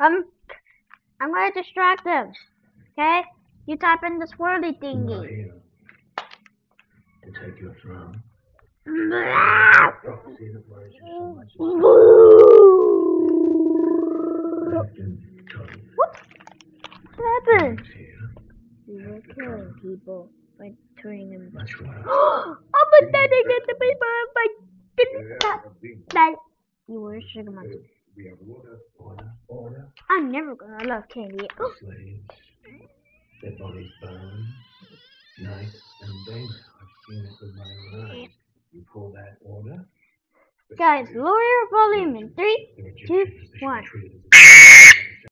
I'm I'm gonna distract them. Okay? You type in the swirly thingy. to take your throne. Blah. See, that worries you so much. Captain Tully What happened? Killing people by turning them. That's right. I'm pretending that the people that you were sugar monkey. I'm never gonna love candy. Oh. Slaves, their bodies burned, night and day. I've seen it with my own eyes. You call that order? Guys, lower your volume in three, two, Egyptians, they should be one.